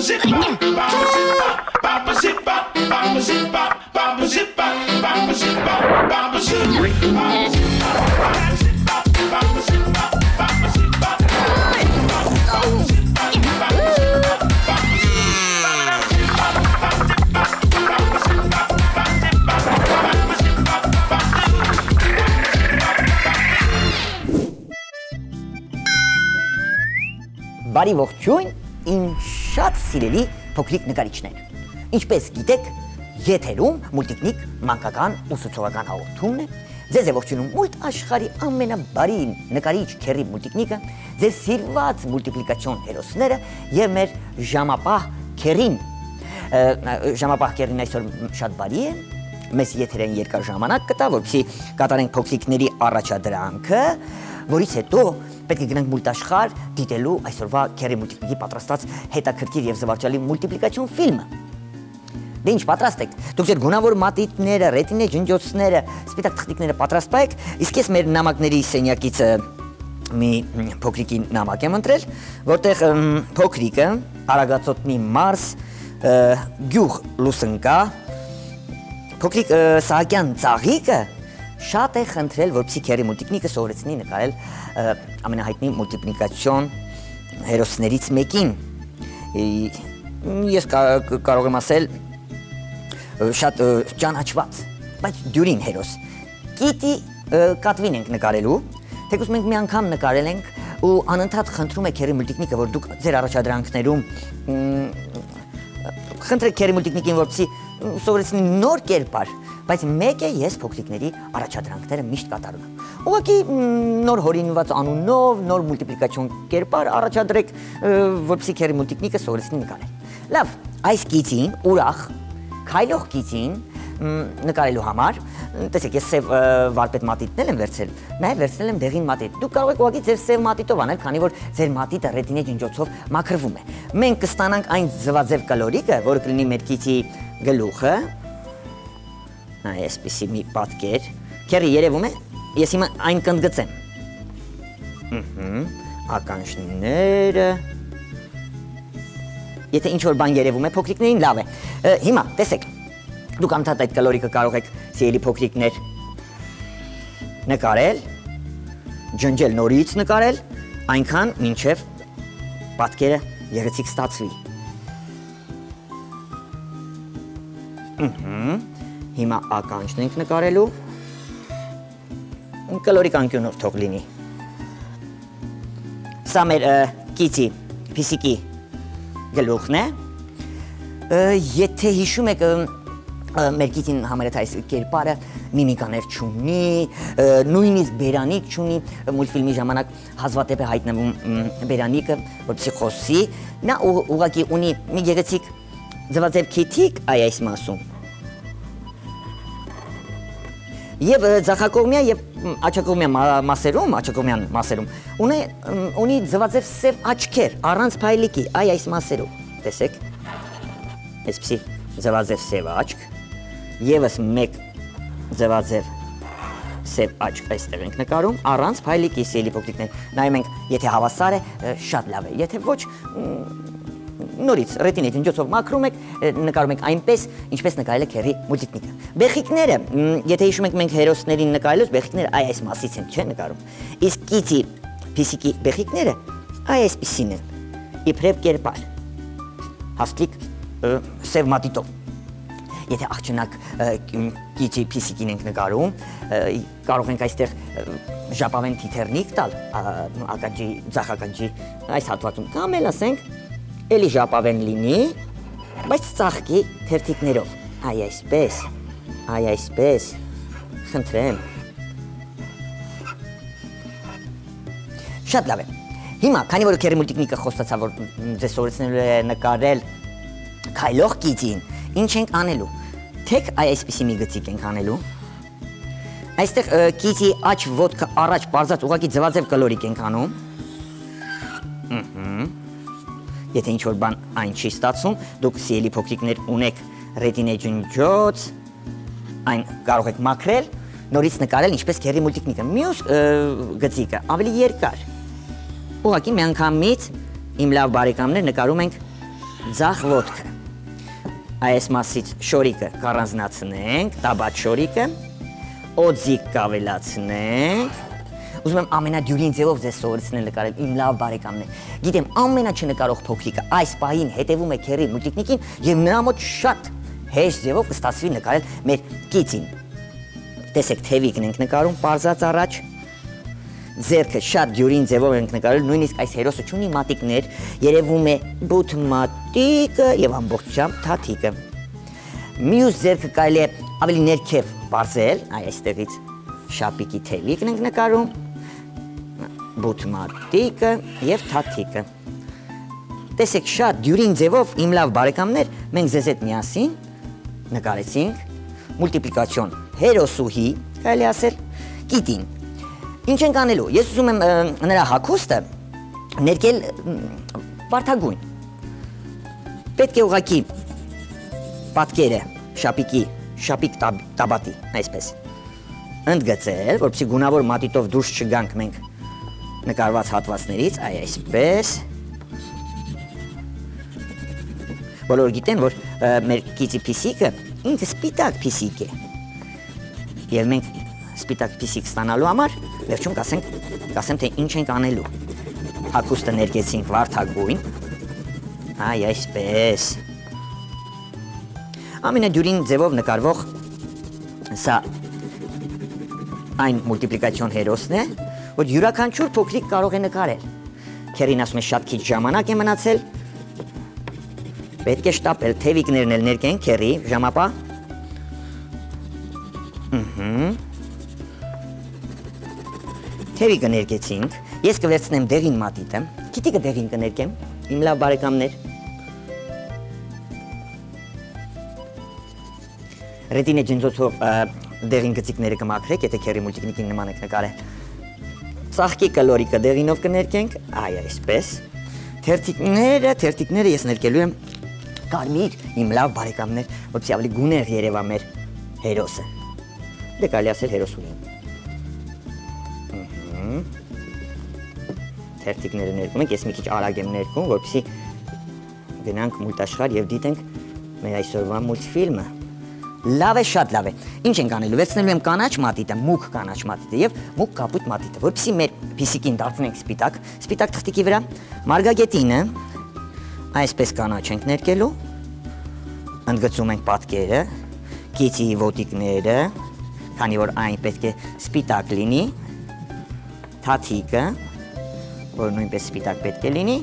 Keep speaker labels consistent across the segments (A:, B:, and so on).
A: papa zippa, papa
B: zippa, papa zippa, papa zippa, papa papa zippa, papa papa
A: in շատ սիրելի փոքրիկ նկարիչներ։ Ինչպես գիտեք, եթերում մուլտիկնիկ մանկական ուսուցողական հաղորդումն է։ Ձեզ է ողջունում մուլտ աշխարի ամենաբարի նկարիչ Քերի մուլտիկնիկը, ձեր սիրված մուլտիպլիկացիոն հերոսները եւ մեր ժամապահ Քերին։ Ժամապահ Քերին այսօր շատ բարի է, մեզ եթերային երկար ժամանակ կտա, որպեսզի կատարենք փոքրիկների առաջադրանքը, որից հետո պետք է գնանք մուլտաշխար դիտելու այսօրվա Քերի մուլտիկնիկի պատրաստած հետաքրքիր եւ զվարճալի մուլտիպլիկացիոն ֆիլմը։ Դե ինչ պատրաստ եք։ Դուք ձեր գունավոր մատիտները, ռետինե ջնջոցները, սպիտակ թղթիկները պատրաստ պայեք, իսկ ես մեր նամակների սենյակից մի փոքրիկի նամակ եմ ընտրել, որտեղ փոքրիկը Արագածոտնի Մարս գյուղ լուսնկա փոքրիկ Սահակյան ծաղիկը շատ է խնդրել, որպեսզի քերի մուլտիկնիկը սովորեցնի նկարել ամենահայտնի մուլտիպլիկացիոն հերոսներից մեկին։ Ես կարող եմ ասել շատ ճանաչված, բայց դյուրին հերոս։ Կիտի կատվին ենք նկարելու, թեկուզ մենք մի անգամ նկարել ենք ու անընդհատ խնդրում է քերի մուլտիկնիկը, որ դուք ձեր առաջադրանքներում խնդրեք քերի մուլտիկնիկին, որպեսզի սովորեցնի նոր կերպար, բայց մեկ է ես փոքրիկների առաջադրանքները միշտ կատարում եմ։ Ուղղակի նոր հորինված անունով, նոր մուլտիպլիկացիոն կերպար առաջադրեք, որպեսզի քերի մուլտիկնիկը սովորեցնի նկարել։ Լավ, այս գիծին ուրախ քայլող գիծին նկարելու համար, տեսեք, ես սև վարպետ մատիտն եմ վերցրել, նաև վերցրել եմ դեղին մատիտ։ Դուք կարող եք ուղղակի ձեր սև մատիտով անել, քանի որ ձեր մատիտը ռետինե ջնջոցով մաքրվում է։ Մենք կստանանք այն ձվաձև կալորիկը, որը կլինի մեր գիծի գլուխը, Նա այսպեսի մի պատկեր։ Քերի երևում է։ Ես հիմա այն կընդգծեմ։ Ահա, ականջները։ Եթե ինչ որ բան երևում է փոքրիկներին, լավ է։ Հիմա տեսեք։ Դուք անդադ այդ կալորիկը կարող եք սիրելի փոքրիկներ նկարել, ջնջել նորից նկարել, այնքան մինչև պատկերը երեցիկ ստացվի։ Ահա Հիմա ականջն ենք նկարելու։ Կլորիկ անկյունով թող լինի։ Սա մեր կիցի, փիսիկի գլուխն է։ Եթե հիշում եք մեր կիցին համարետ այս կերպարը միմիկաներ չունի, նույնիսկ բերանիկ չունի, մուլտֆիլմի ժամանակ հազվադեպ է հայտնվում բերանիկը, որպեսզի խոսի, նա ուղղակի ունի մի գեղեցիկ ձվածև քիթիկ այ այս մասում Եվ ցախակողմյան եւ աչակողմյան մասերում, աչակողմյան մասերում ունի ունի ձվածև սև աչքեր առանց փայլիկի, այ այս մասերում։ Տեսեք։ Այսպեսի ձվածև սև աչք, եւս մեկ ձվածև սև աչք այստեղ ենք նկարում առանց փայլիկի սելի փոքրիկներ։ Նայում ենք, եթե հավասար է, շատ լավ է, եթե ոչ, նորից ռետինի ջնջոցով մաքրում եք, նկարում եք այնպես, ինչպես նկարել եք հերի մուլտիկնիկը։ Բեղիկները, եթե հիշում եք մենք հերոսներին նկարելուց, բեղիկները այ այս մասից են, չէ՞ նկարում։ Իսկ կիցի փիսիկի բեղիկները այ այսպեսին են։ Իբրև կերպար։ Հաստիկ սև մատիտով։ Եթե աղջնակ կիցի փիսիկին ենք նկարում, կարող ենք այստեղ ժապավեն թիթեռնիկ տալ, ականջի, ձախ ականջի այս հատվածում, կամ էլ ասենք էլի ժապավեն լինի, բայց ծաղկի թերթիկներով։ Այ այսպես, այ այսպես, խնդրեմ։ Շատ լավ է։ Հիմա, քանի որ քերի մուլտիկնիկը խոստացա, որ ձեզ սովորեցնելու է նկարել քայլող կիցին, ինչ ենք անելու։ Թեք այ այսպեսի մի գծիկ ենք անելու։ Այստեղ կիցի աչ ոտքը առաջ բարձած ուղակի ձվածև կլորիկ ենք անում։ Ահա Եթե ինչ որ բան այն չի ստացվում, դուք սիրելի փոքրիկներ ունեք ռետինե ջնջոց, այն կարող եք մաքրել, նորից նկարել ինչպես քերի մուլտիկնիկը։ Մյուս գծիկը ավելի երկար։ Ուղղակի մի անգամից իմ լավ բարեկամներ նկարում ենք Ձախ ոտքը։ Այս մասից շորիկը կառանձնացնենք, տաբատ շորիկը, օձիկ կավելացնենք, Ուզում եմ ամենադյուրին ձևով ձեզ սովորեցնել նկարել իմ լավ բարեկամներ։ Գիտեմ, ամենաչնկարող փոքրիկը այս պահին հետևում է քերի մուլտիկնիկին եւ նրա մոտ շատ հեշտ ձևով կստացվի նկարել մեր կիցին։ Տեսեք, թևիկն ենք նկարում, parzac առաջ, ձերքը շատ դյուրին ձևով ենք նկարել, նույնիսկ այս հերոսը ունի մատիկներ, երևում է բութ մատիկը եւ ամբողջությամբ թաթիկը։ Մյուս ձերքը կարելի է ավելի ներքև բարձել, այ այստեղից շապիկի թևիկն ենք նկարում, բութմատիկը եւ թաթիկը։ Տեսեք շատ դյուրին ձևով իմ լավ բարեկամներ, մենք ձեզ հետ միասին նկարեցինք մուլտիպլիկացիոն հերոսուհի, կարելի ասել, կիտին։ Ինչ ենք անելու։ Ես ուզում եմ նրա հակոստը ներկել վարդագույն։ Պետք է ուղակի պատկերը շապիկի, շապիկ տաբատի, այսպես ընդգծել, որպեսզի գունավոր մատիտով դուրս չգանք մենք նկարված հատվածներից, այ այսպես։ Բոլորը գիտեն, որ մեր կիցի փիսիկը ինքը սպիտակ փիսիկ է։ Եվ մենք սպիտակ փիսիկ ստանալու համար վերջում կասենք, կասեմ թե ինչ ենք անելու։ Հակուստը ներկեցինք վարդագույն։ Այ այսպես։ Ամենադյուրին ձևով նկարվող սա այն մուլտիպլիկացիոն հերոսն է, որ յուրաքանչյուր փոքրիկ կարող է նկարել։ Քերին ասում է շատ քիչ ժամանակ է մնացել։ Պետք է շտապել, թևիկներն էլ ներկեն քերի, ժամապա։ Ահա։ Թևիկը ներկեցինք։ Ես կվերցնեմ դեղին մատիտը։ Քիթիկը դեղին կներկեմ, իմ լավ բարեկամներ։ Ռետինե ջինձոցով դեղին գծիկները կմաքրեք, եթե քերի մուլտիկնիկին նման եք նկարել ծաղկի կլորիկը դեղինով կներկենք, այ այսպես։ Թերթիկները, թերթիկները ես ներկելու եմ կարմիր իմ լավ բարեկամներ, որպեսզի ավելի գունեղ երևա մեր հերոսը։ Դե կարելի ասել հերոսուհին։ Թերթիկները ներկում ենք, ես մի քիչ արագ եմ ներկում, որպեսզի գնանք մուլտաշխար եւ դիտենք մեր այսօրվա մուլտֆիլմը։ Լավ է, շատ լավ է։ Ինչ ենք անելու։ Վերցնելու եմ կանաչ մատիտը, մուգ կանաչ մատիտը եւ մուգ կապույտ մատիտը, որպեսզի մեր փիսիկին դարձնենք սպիտակ, սպիտակ թղթիկի վրա մարգագետինը այսպես կանաչ ենք ներկելու։ Ընդգծում ենք պատկերը, կիցի ոտիկները, քանի որ այն պետք է սպիտակ լինի։ Թաթիկը, որ նույնպես սպիտակ պետք է լինի։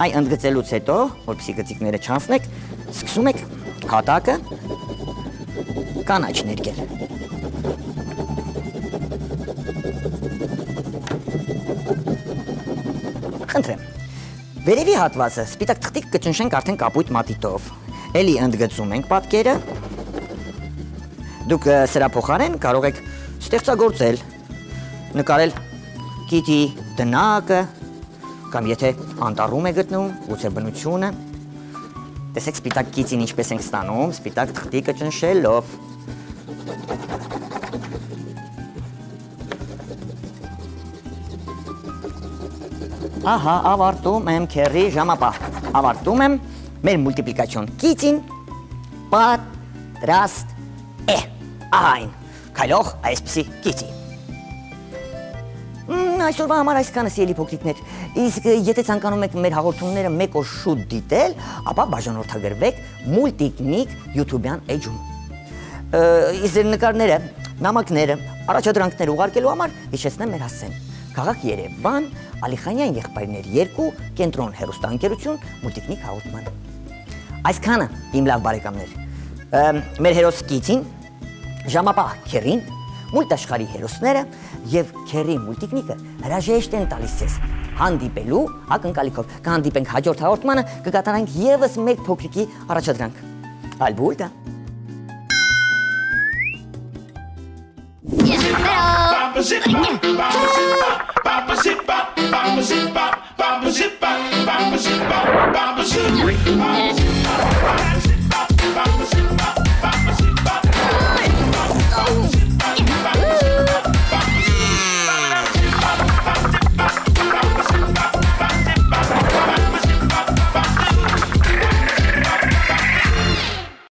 A: Այ ընդգծելուց հետո, որպեսզի գծիկները չանցնեք, սկսում եք հատակը կանաչ ներկել։ Խնդրեմ։ Վերևի հատվածը սպիտակ թղթիկ կճնշենք արդեն կապույտ մատիտով։ Էլի ընդգծում ենք պատկերը։ Դուք սրա փոխարեն կարող եք ստեղծագործել, նկարել գիտի դնակը, կամ եթե անտառում է գտնվում, գուցե բնությունը։ Տեսեք սպիտակ գիծին ինչպես ենք ստանում, սպիտակ թղթիկը ճնշելով։ Ահա, ավարտում եմ քերի ժամապահ։ Ավարտում եմ մեր մուլտիպլիկացիոն կիցին պատրաստ է։ Այն քայլող այսպիսի կիցի։ Այսօրվա համար այսքանը սիրելի փոքրիկներ։ Իսկ եթե ցանկանում եք մեր հաղորդումները մեկ օր շուտ դիտել, ապա բաժանորդագրվեք Multicnic YouTube-յան էջում։ Իսկ ձեր նկարները, նամակները, առաջադրանքները ուղարկելու համար հիշեցնեմ մեր հասցեն։ Քաղաք Երևան, Ալիխանյան եղբայրներ 2 կենտրոն հերոստանգերություն մուլտիկնիկ հաղորդման։ Այսքանը իմ լավ բարեկամներ։ Մեր հերոս Կիցին, ժամապահ Քերին, մուլտաշխարի հերոսները եւ Քերի մուլտիկնիկը հրաժեշտ են տալիս ցես հանդիպելու ակնկալիքով։ Կհանդիպենք հաջորդ հաղորդմանը, կկատարենք եւս մեկ փոքրիկի առաջադրանք։ Ալբուլտա Baba zip bop, baba zip bop, baba zip bop, baba zip bop, baba zip bop.